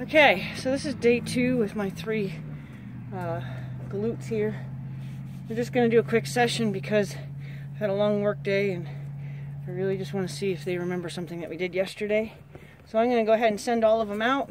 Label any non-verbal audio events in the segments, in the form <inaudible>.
Okay, so this is day two with my three uh, galoots here. We're just to do a quick session because I had a long work day and I really just want to see if they remember something that we did yesterday. So I'm to go ahead and send all of them out.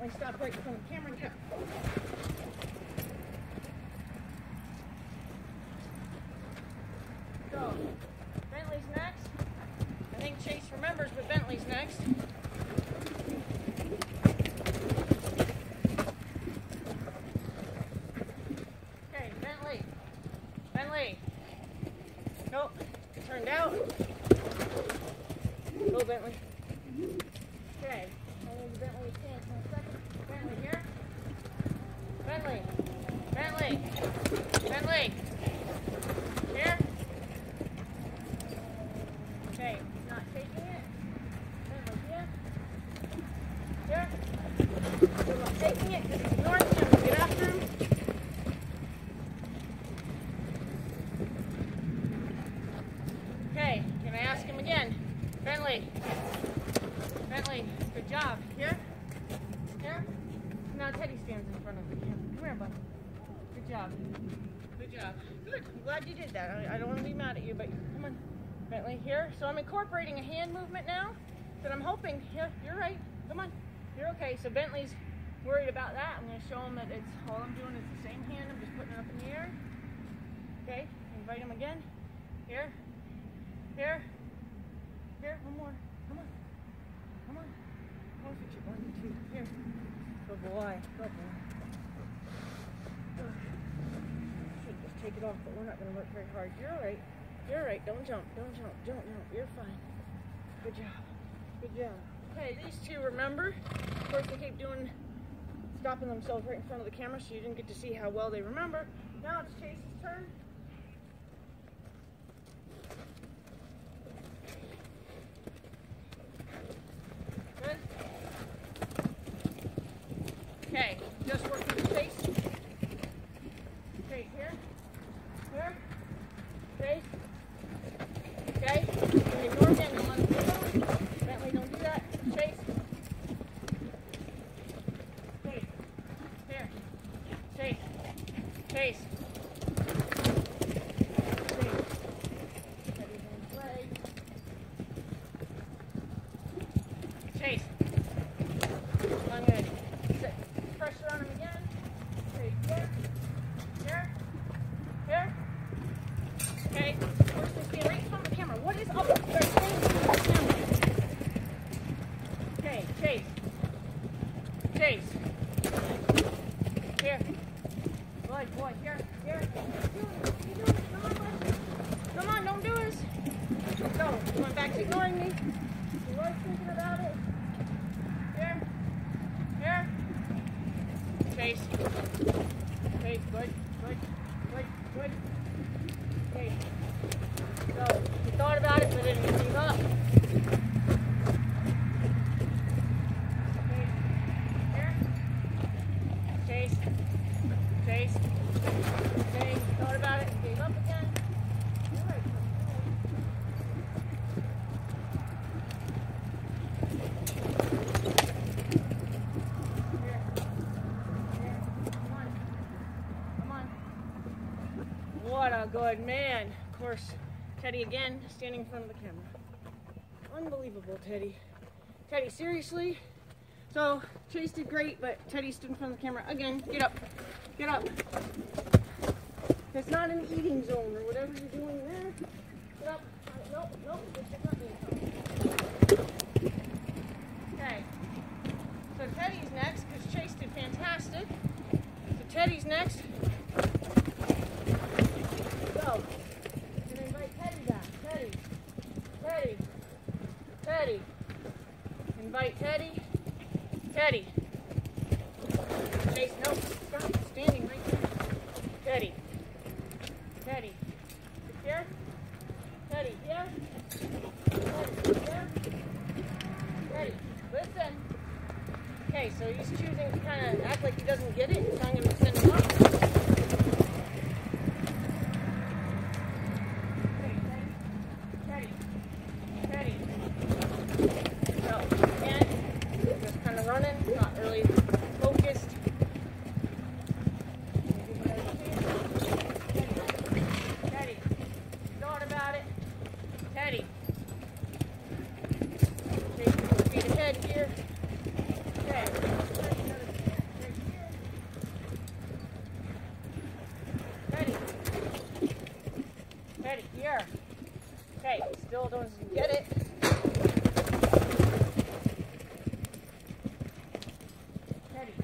course, Bentley right in front of the camera. Get up. So, Bentley's next. I think Chase remembers, but Bentley's next. Okay, Bentley. Bentley. Nope. Turned out. Go, Bentley. Okay. I need Bentley a chance in a second. Bentley here. Bentley. Bentley. Bentley. Here. Okay. He's not taking it. Bentley here. Here. He's not taking it because he's ignoring me. I'm going to get after him. Okay. Can I ask him again? Bentley. Good job. Here? Here? Now Teddy stands in front of the camera. Come here, bud. Good job. Good job. Good. I'm glad you did that. I, I don't want to be mad at you, but come on. Bentley, here. So I'm incorporating a hand movement now that I'm hoping. Here, you're right. Come on. You're okay. So Bentley's worried about that. I'm going to show him that it's all I'm doing is the same hand. I'm just putting it up in the air. Okay. Invite him again. Here. Here. Here. One more. Come on. Come on. For two. One. Here. Good boy. Good boy. Should just take it off, but we're not going to work very hard. You're all right. You're all right. Don't jump. Don't jump. Don't jump. You're fine. Good job. Good job. Okay, these two remember. Of course, they keep doing, stopping themselves right in front of the camera, so you didn't get to see how well they remember. Now it's Chase's turn. Okay. Good man. Of course, Teddy again standing in front of the camera. Unbelievable, Teddy. Teddy, seriously? So, Chase did great, but Teddy stood in front of the camera. Again, get up. Get up. It's not an eating zone or whatever you're doing there. Get up. Nope, nope, this is not zone. Okay. So Teddy's next, because Chase did fantastic. So Teddy's next. Go. And invite Teddy back. Teddy. Teddy. Teddy. Invite Teddy. Teddy. Chase, no. Stop standing right there. Teddy. Teddy. Here. Teddy, here. Teddy, here. Teddy, listen. Okay, so he's choosing to kind of act like he doesn't get it, so I'm going to send him up. Teddy, Teddy, Teddy. So, again, just kind of running, not really focused. Teddy, Teddy, thought about it. Teddy. Take two feet ahead here. Okay. Teddy. Teddy, here. Okay, still don't get it. Teddy.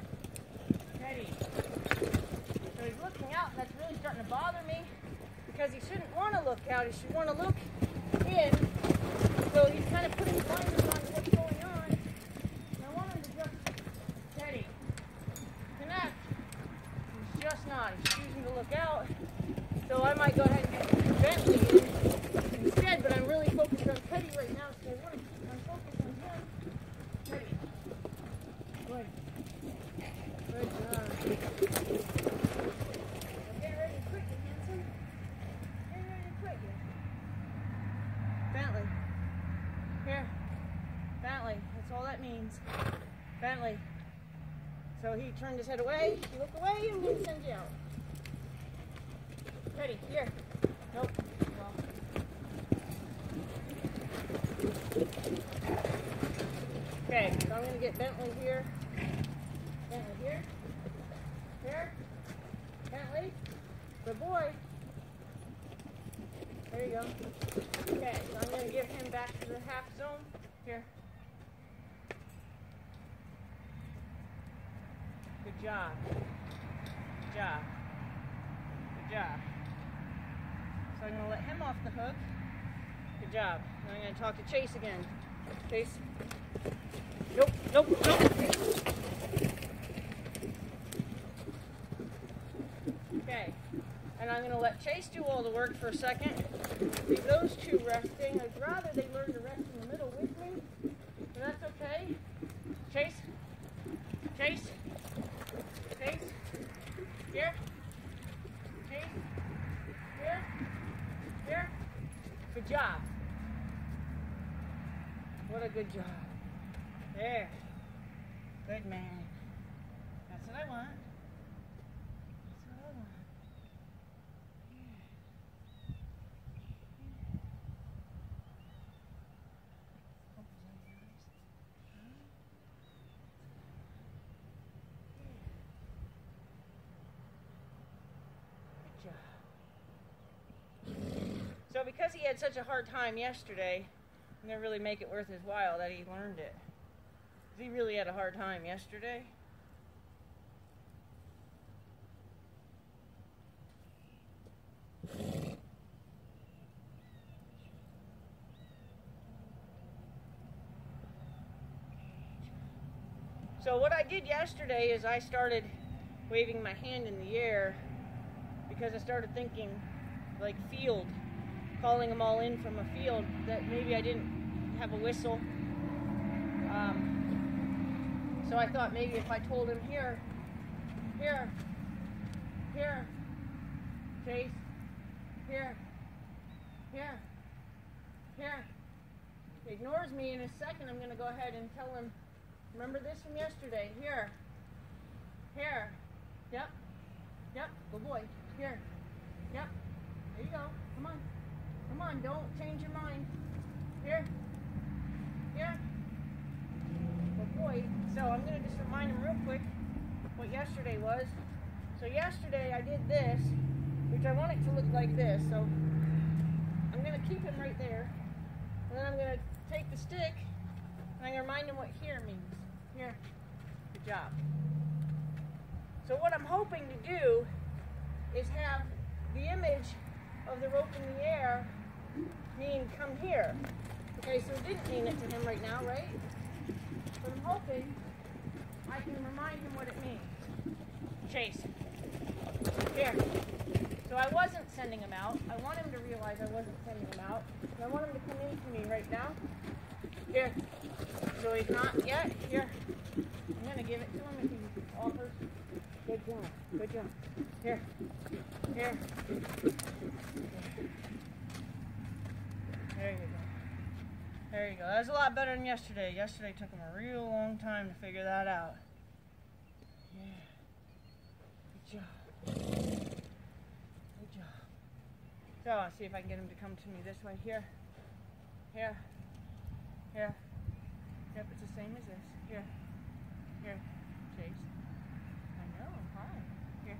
Teddy. So he's looking out, and that's really starting to bother me because he shouldn't want to look out. He should want to look in. So he's kind of putting blinders on to what's going on. And I want him to just, Teddy, connect. He's just not. He's choosing to look out. So I might go ahead and get Bentley in instead, but I'm really focused on Teddy right now, so I want to, I'm focused on him. Teddy. Good. Good job. Get ready to quit, you handsome. Get ready to quit, you. Bentley. Here. Bentley. That's all. Bentley. So he turned his head away. He looked away, and we'll send you out. Ready? Here. Nope. Okay, so I'm gonna get Bentley here. Bentley here. Here. Bentley. Good boy. There you go. Okay, so I'm gonna give him back to the half zone. Here. Good job. Good job. Good job. So I'm gonna let him off the hook. Good job. Now I'm gonna talk to Chase again. Chase. Nope, nope, nope. Okay. And I'm gonna let Chase do all the work for a second. Leave those two resting. I'd rather they learn to rest in the middle with me. But that's okay. Chase. Chase. Chase. Here. Chase. Here. Here. Good job. What a good job. There. Good man. That's what I want. That's what I want. Good job. So because he had such a hard time yesterday, Gonna really make it worth his while that he learned it. He really had a hard time yesterday. So what I did yesterday is I started waving my hand in the air because I started thinking like field calling them all in from a field that maybe I didn't have a whistle. Um, so I thought maybe if I told him here, here, here, Chase, here, here, here. He ignores me in a second. I'm going to go ahead and tell him, remember this from yesterday? Here, here, yep, yep, good boy, here, yep, there you go, come on, come on, don't change your mind. Here, here, good boy. So I'm going to just remind him real quick what yesterday was. So yesterday I did this, which I want it to look like this. So I'm going to keep him right there. And then I'm going to take the stick and I'm going to remind him what here means. Here. Good job. So what I'm hoping to do is have the image of the rope in the air. Okay, so it didn't mean it to him right now, right? But I'm hoping I can remind him what it means. Chase. Here. So I wasn't sending him out. I want him to realize I wasn't sending him out. And I want him to come into me right now. Here. So he's not yet. Here. I'm going to give it to him if he offers. Good job. Good job. Here. Here. There you go. There you go. That was a lot better than yesterday. Yesterday took him a real long time to figure that out. Yeah. Good job. Good job. So I'll see if I can get him to come to me this way. Here. Here. Here. Yep, it's the same as this. Here. Chase. I know, I'm fine. Here.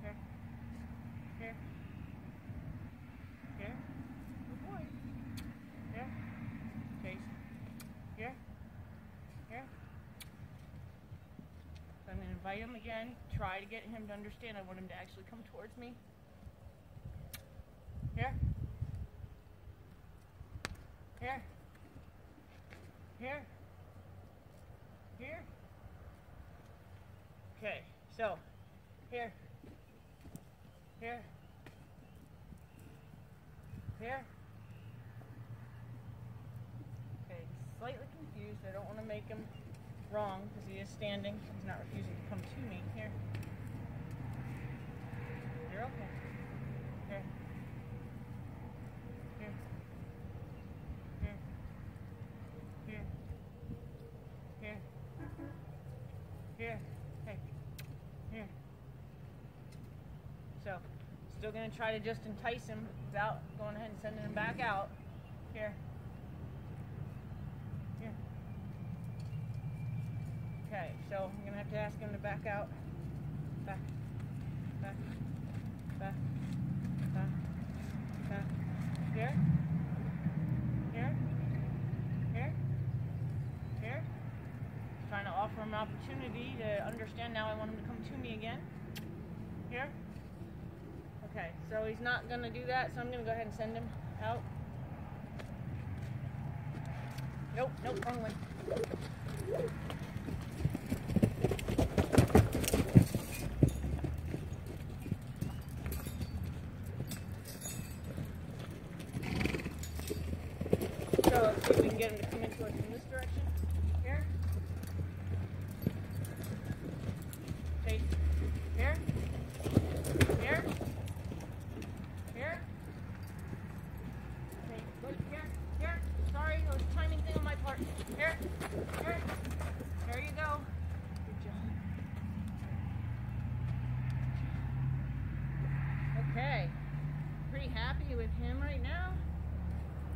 Here. Here. Here. Good boy. Here. Chase. Here. Here. Invite him again. Try to get him to understand. I want him to actually come towards me. Here. Here. Here. Okay, so here. Here. Here. Okay, he's slightly confused. I don't want to make him wrong because he is standing. He's not refusing to come to me. Here. You're okay. Here. Here. Here. Here. Here. Here. Hey. Here. So, still gonna try to just entice him without going ahead and sending him back out. Here. Here. Okay, so I'm gonna have to ask him to back out. Back. Back. Back. Back. Back. Here. Here. Here. Here. Trying to offer him an opportunity to understand now I want him to come to me again. Here. Okay, so he's not gonna do that, so I'm gonna go ahead and send him out. Nope, nope, wrong one. So let's see if we can get him to come into us in this direction. Here. Chase. Here. Here. Here. Okay, good. Here. Here. Sorry, it was a timing thing on my part. Here. Here. There you go. Good job. Okay. Pretty happy with him right now.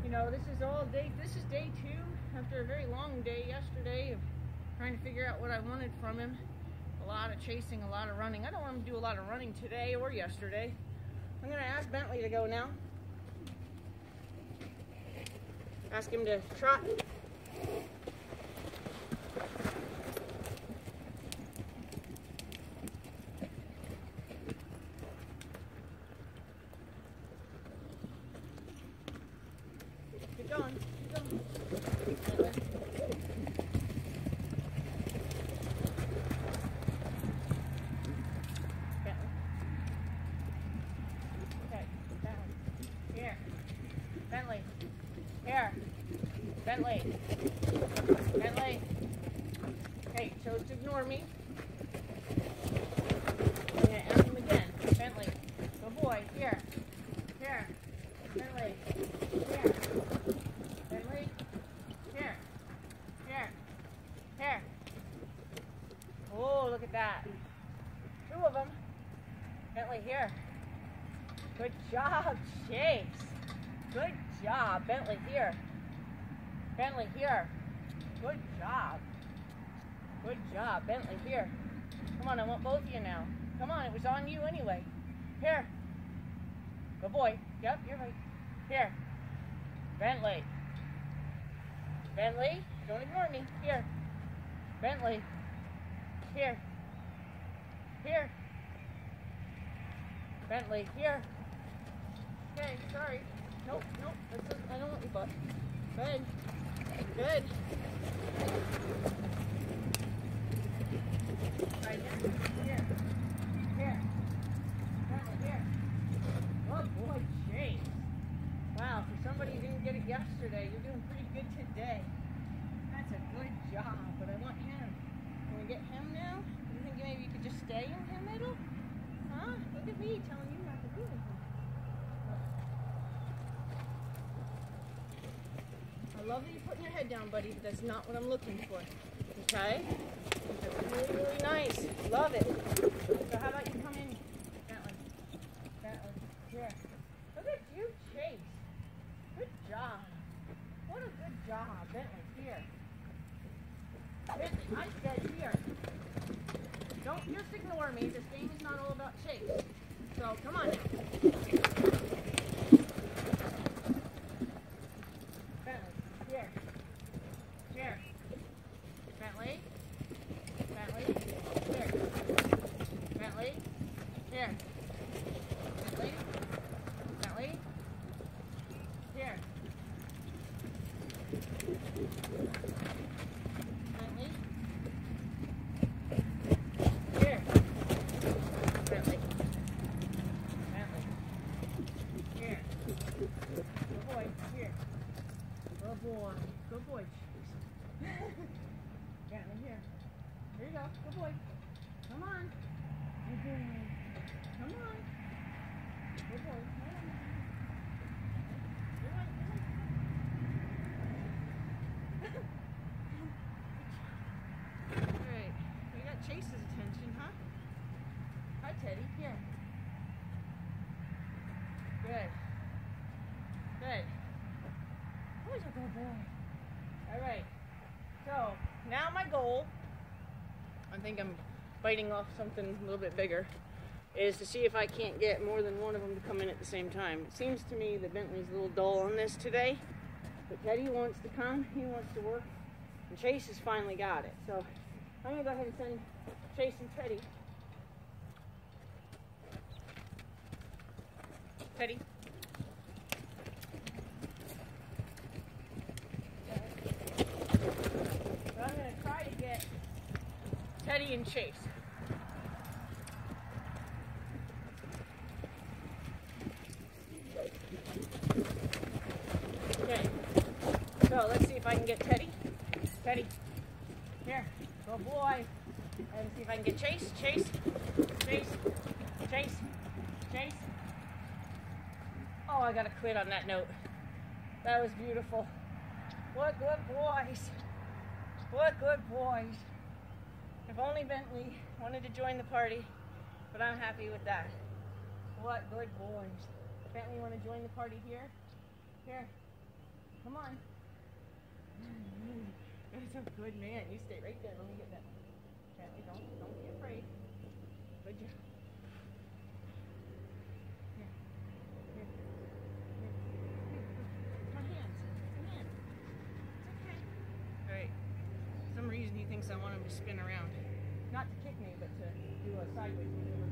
You know, this is all day, this is day two after a very long day yesterday of trying to figure out what I wanted from him. A lot of chasing, a lot of running. I don't want him to do a lot of running today or yesterday. I'm going to ask Bentley to go now. Ask him to trot. Keep going. Keep going. Bentley. Bentley. Hey, chose to ignore me. I'm gonna ask him again. Bentley. Good boy. Here. Here. Bentley. Here. Bentley. Here. Here. Here. Oh, look at that. Two of them. Bentley, here. Good job, Chase. Good job. Bentley, here. Bentley, here. Good job. Good job. Bentley, here. Come on, I want both of you now. Come on, it was on you anyway. Here. Good boy. Yep, you're right. Here. Bentley. Bentley, don't ignore me. Here. Bentley. Here. Here. Bentley, here. Okay, sorry. Nope, nope. That's I don't want your butt. Good. Good. Yesterday, you're doing pretty good today. That's a good job, but I want him. Can we get him now? You think maybe you could just stay in middle? Huh? Look at me telling you not to do. I love that you're putting your head down, buddy, but that's not what I'm looking for. Okay? Really nice. Love it. So how about you come in? Bentley. Bentley. Here. Look at you, Chase. Good job. What a good job. Bentley, here. Bentley, I said here. Don't just ignore me. This game is not all about Chase. So come on now. Bentley, here. Here. Bentley. Bentley. Here. Bentley. Here. Bentley. Bentley. Here. Bentley. Here. Bentley. Bentley. Here. Good boy. Here. Good boy. Good boy. Bentley, here. Here you go. Good boy. Come on. Mhm. Come on. Good boy. Come on. Good boy. Good boy. Alright. We got Chase's attention, huh? Hi, Teddy. Here. Good. Good. Who's a good boy? All right. So now my goal, I think I'm biting off something a little bit bigger, is to see if I can't get more than one of them to come in at the same time. It seems to me that Bentley's a little dull on this today, but Teddy wants to come. He wants to work, and Chase has finally got it. So I'm gonna go ahead and send Chase and Teddy. Teddy. So I'm going to try to get Teddy and Chase. Okay. So let's see if I can get Teddy. Teddy. Here. Good boy. And see if I can get Chase. Chase. Chase. Chase. Chase. Oh, I got to quit on that note. That was beautiful. What good boys. What good boys. If only Bentley wanted to join the party, but I'm happy with that. What good boys. Bentley, want to join the party here? Here. Come on. <laughs> You're a good man. You stay right there. Let me get that. Bentley, don't, don't be afraid. Good job. Here. Here. Here. My hands. My hands. It's okay. All right. For some reason he thinks I want him to spin around. Not to kick me, but to do a sideways maneuver.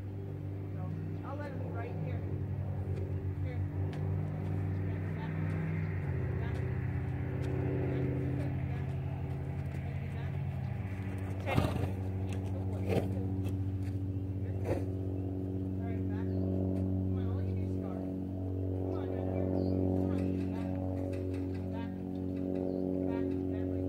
So I'll let him be right here. Here. Back, back, back. Teddy. Good boy. Good. Good. All right, back. Come on, all you do is start. Come on, down here. Come on, back. Back. Back.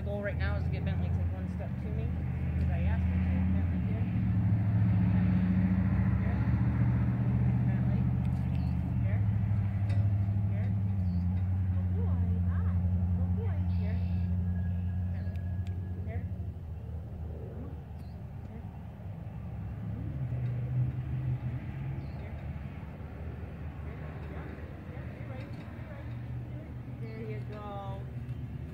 Goal right now is to get Bentley to take one step to me because I asked him to. Bentley here. Here. Bentley. Here. Here. Good boy. Hi. Good boy. Here. Bentley. Here. Come on. Here. Here. There you go.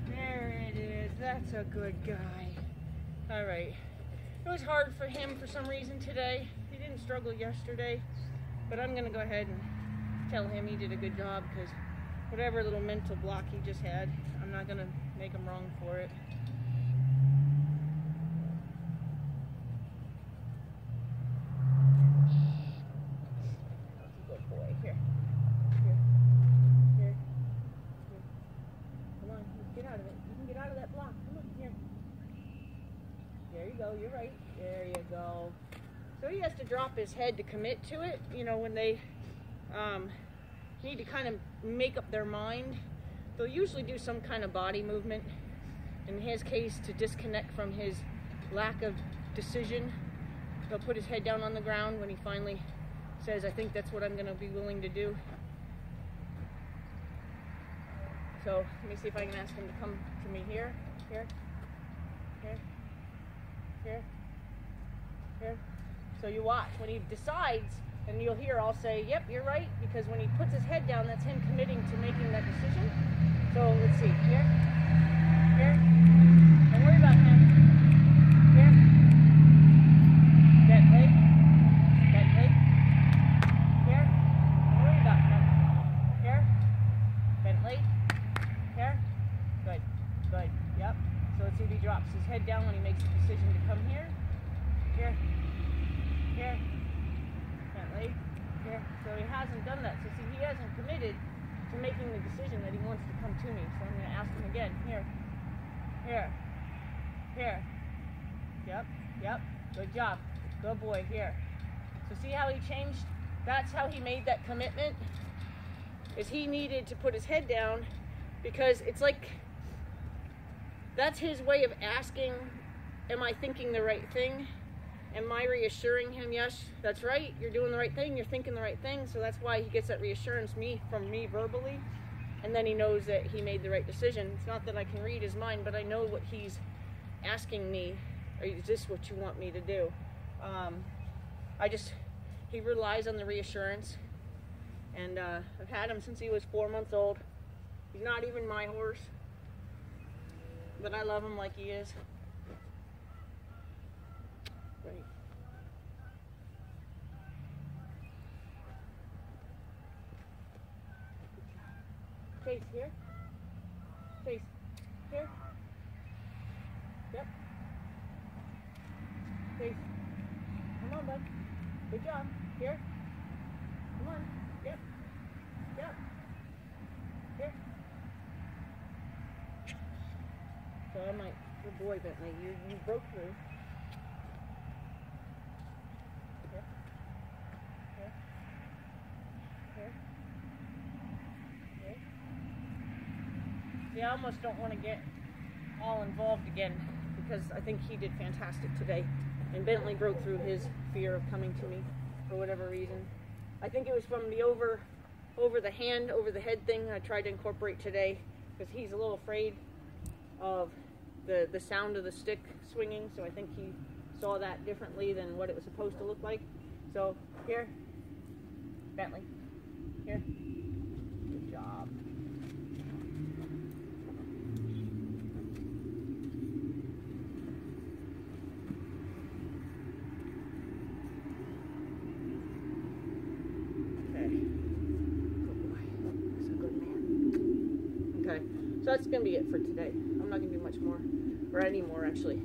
There it is. That's a good guy. All right. It was hard for him for some reason today. He didn't struggle yesterday, but I'm to go ahead and tell him he did a good job because whatever little mental block he just had, I'm not to make him wrong for it. Good boy. Here. Here. Here. Here. Come on. Get out of it. You can get out of that block. Come on. Here. There you go. You're right. There you go. So he has to drop his head to commit to it. You know, when they um, need to kind of make up their mind, they'll usually do some kind of body movement. In his case, to disconnect from his lack of decision, he'll put his head down on the ground when he finally says, I think that's what I'm going to be willing to do. So let me see if I can ask him to come to me here, here, here, here, here. So you watch. When he decides, and you'll hear, I'll say, yep, you're right, because when he puts his head down, that's him committing to making that decision. So let's see, here, here. Don't worry about him. Here. Bentley. Bentley. Here. Don't worry about him. Here. Bentley. Here. Good. Good. Yep. So let's see if he drops his head down when he makes the decision to come here. Here. Here. Bentley. Here. So he hasn't done that. So see, he hasn't committed to making the decision that he wants to come to me. So I'm going to ask him again. Here. Here. Here. Yep. Yep. Good job. Good boy. Here. So see how he changed? That's how he made that commitment. Is he needed to put his head down because it's like that's his way of asking, Am I thinking the right thing? Am I reassuring him, Yes, that's right, you're doing the right thing, you're thinking the right thing. So that's why he gets that reassurance me from me verbally. And then he knows that he made the right decision. It's not that I can read his mind, but I know what he's asking me. Is this what you want me to do? Um, I just, he relies on the reassurance. And uh, I've had him since he was four months old. He's not even my horse, but I love him like he is. Right. Chase here. Chase here. Yep. Chase. Come on, bud. Good job. Here. Come on. Yep. Yep. Here. So I might, good boy, Bentley. You you broke through. Here. Here. Here. Here. See, I almost don't want to get all involved again because I think he did fantastic today. And Bentley broke through his fear of coming to me for whatever reason. I think it was from the over over the hand, over the head thing I tried to incorporate today because he's a little afraid of the, the sound of the stick swinging. So I think he saw that differently than what it was supposed to look like. So here, Bentley, here. Good job. Okay. Good boy. That's a good man. Okay. So that's going to be it for I'm not to do much more, or any more actually.